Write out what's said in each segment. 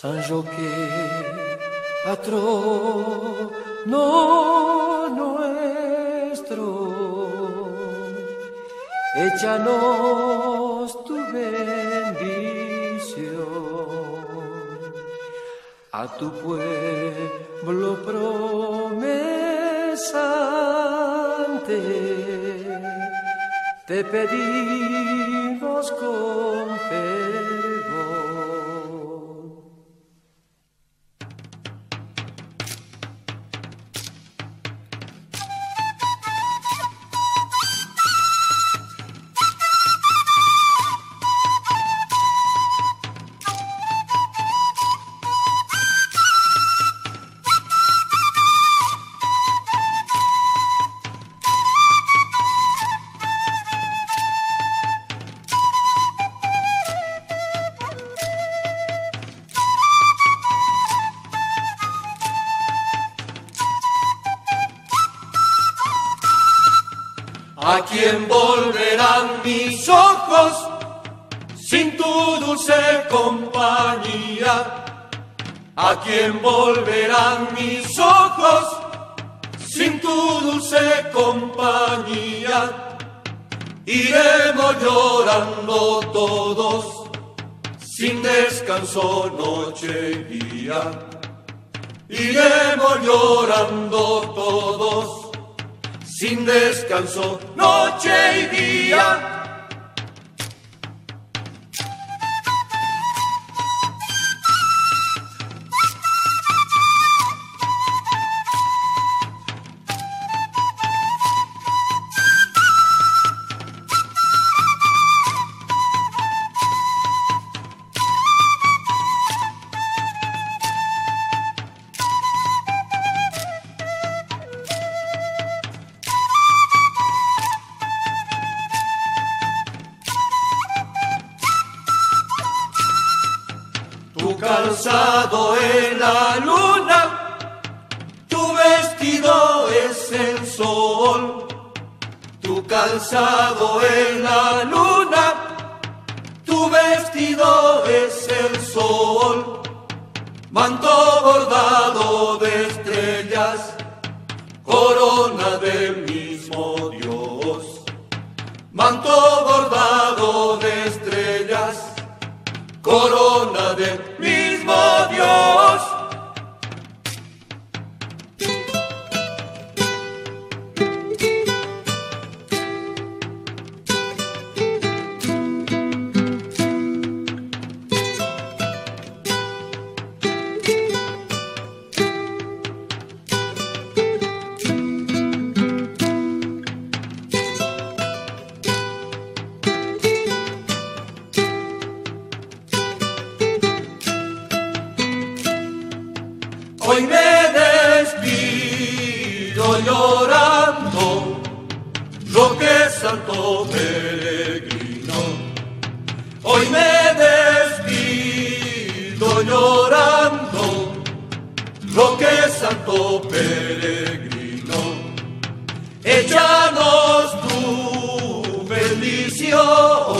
San Roque, no nuestro, échanos tu bendición a tu pueblo promesante. Te pedimos ¿A quién volverán mis ojos sin tu dulce compañía? ¿A quién volverán mis ojos sin tu dulce compañía? Iremos llorando todos sin descanso noche y día. Iremos llorando todos sin descanso, noche y día calzado en la luna, tu vestido es el sol. Tu calzado en la luna, tu vestido es el sol. Manto bordado de estrellas, corona del mismo Dios. Manto Hoy me despido llorando, Roque Santo Peregrino. Hoy me despido llorando, Roque Santo Peregrino. Échanos tu bendición,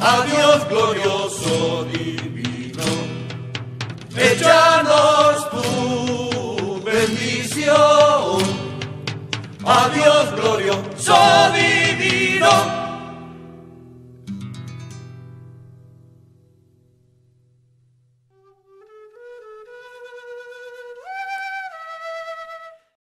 adiós glorioso divino. Échanos tu bendición. Adiós glorioso divino.